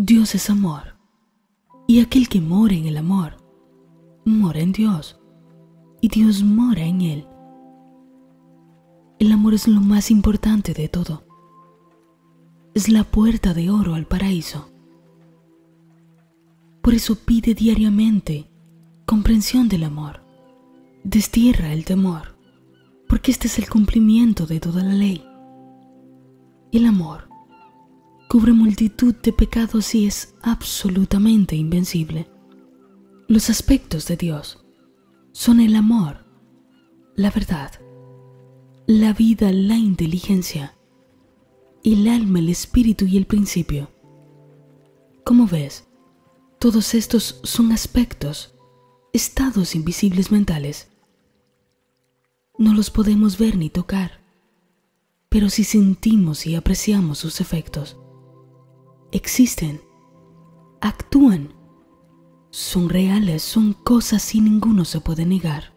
Dios es amor, y aquel que mora en el amor, mora en Dios, y Dios mora en él. El amor es lo más importante de todo. Es la puerta de oro al paraíso. Por eso pide diariamente comprensión del amor. Destierra el temor, porque este es el cumplimiento de toda la ley. El amor cubre multitud de pecados y es absolutamente invencible. Los aspectos de Dios son el amor, la verdad, la vida, la inteligencia, el alma, el espíritu y el principio. Como ves, todos estos son aspectos, estados invisibles mentales. No los podemos ver ni tocar, pero si sentimos y apreciamos sus efectos, existen, actúan, son reales, son cosas y ninguno se puede negar.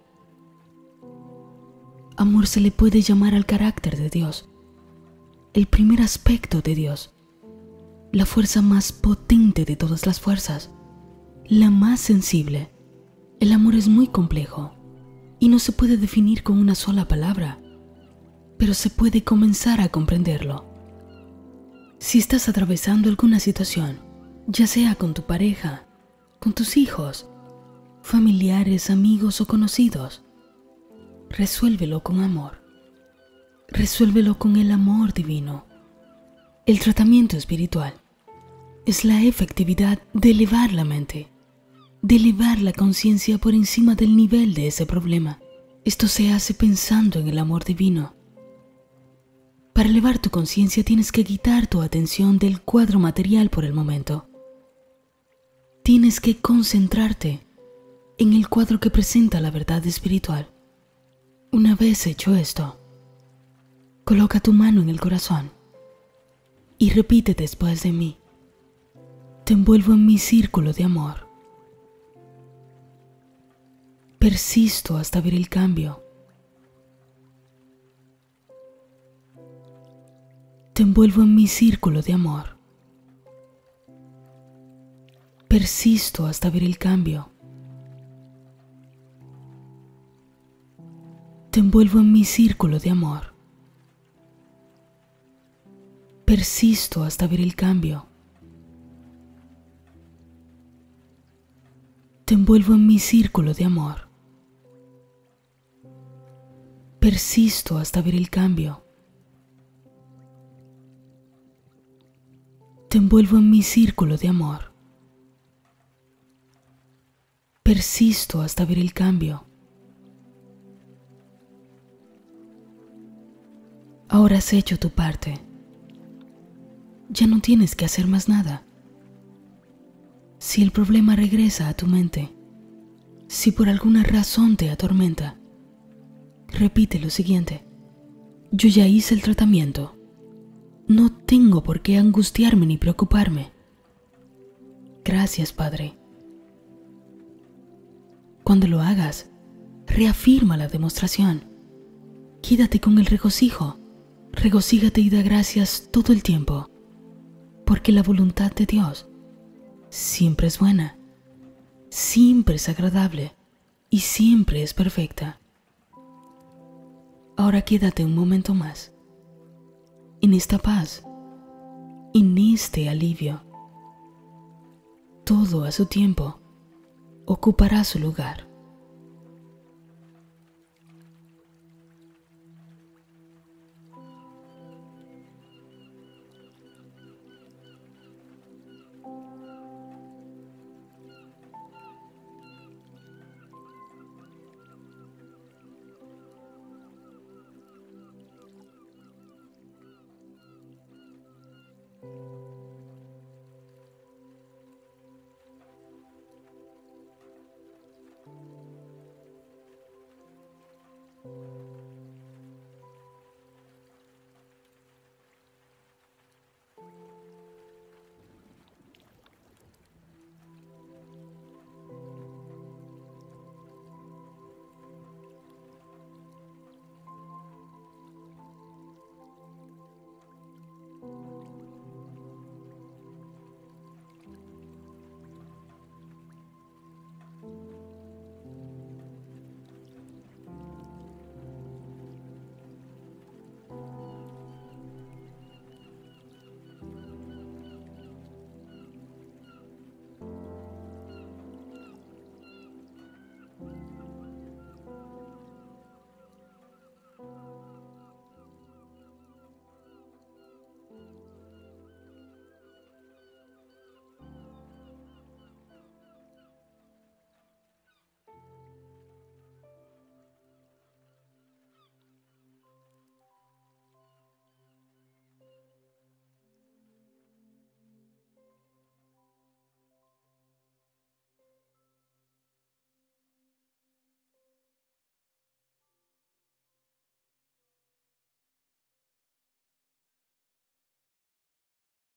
Amor se le puede llamar al carácter de Dios, el primer aspecto de Dios la fuerza más potente de todas las fuerzas, la más sensible. El amor es muy complejo y no se puede definir con una sola palabra, pero se puede comenzar a comprenderlo. Si estás atravesando alguna situación, ya sea con tu pareja, con tus hijos, familiares, amigos o conocidos, resuélvelo con amor. Resuélvelo con el amor divino. El tratamiento espiritual es la efectividad de elevar la mente, de elevar la conciencia por encima del nivel de ese problema. Esto se hace pensando en el amor divino. Para elevar tu conciencia tienes que quitar tu atención del cuadro material por el momento. Tienes que concentrarte en el cuadro que presenta la verdad espiritual. Una vez hecho esto, coloca tu mano en el corazón y repite después de mí. Te envuelvo en mi círculo de amor. Persisto hasta ver el cambio. Te envuelvo en mi círculo de amor. Persisto hasta ver el cambio. Te envuelvo en mi círculo de amor. Persisto hasta ver el cambio. Te envuelvo en mi círculo de amor. Persisto hasta ver el cambio. Te envuelvo en mi círculo de amor. Persisto hasta ver el cambio. Ahora has hecho tu parte. Ya no tienes que hacer más nada. Si el problema regresa a tu mente, si por alguna razón te atormenta, repite lo siguiente. Yo ya hice el tratamiento. No tengo por qué angustiarme ni preocuparme. Gracias, Padre. Cuando lo hagas, reafirma la demostración. Quédate con el regocijo. Regocígate y da gracias todo el tiempo, porque la voluntad de Dios siempre es buena, siempre es agradable y siempre es perfecta. Ahora quédate un momento más en esta paz, en este alivio. Todo a su tiempo ocupará su lugar.